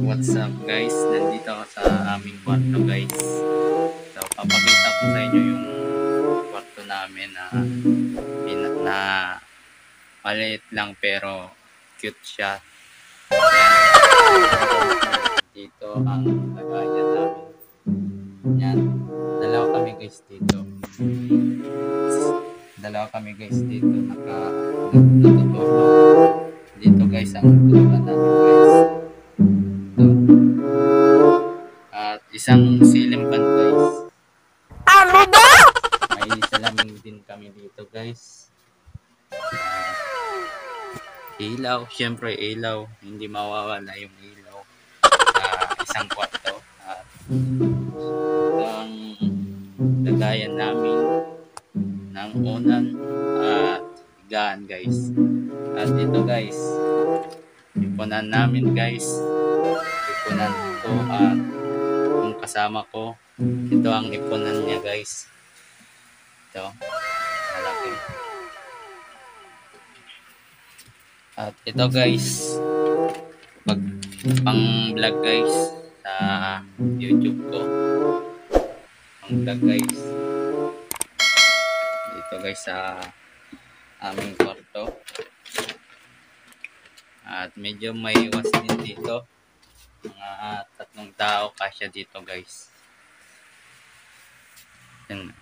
What's up guys? Nandito ako sa aming kwarto guys. So, papakita ko sa inyo yung kwarto namin na pina, na maliit lang pero cute siya. Dito ang lagayan namin. Yan. Dalawa kami guys dito. Dalawa kami guys dito. Naka natutulog. Dito guys ang tulugan namin guys. Isang ceiling fan guys. Ano ba? May salamin din kami dito guys. Ilaw, syempre ilaw. Hindi mawawala yung ilaw sa isang kwarto. At ito ang lagayan namin ng unan at higaan guys. At ito guys, ipunan namin guys. Ipunan ko at kasama ko. Ito ang ipunan niya guys. Ito. Malaki. At ito guys. Pag pang vlog guys sa YouTube ko. Pang vlog guys. Dito guys sa aming kwarto. At medyo may iwas din dito. Mga tao kasya dito guys. Yan.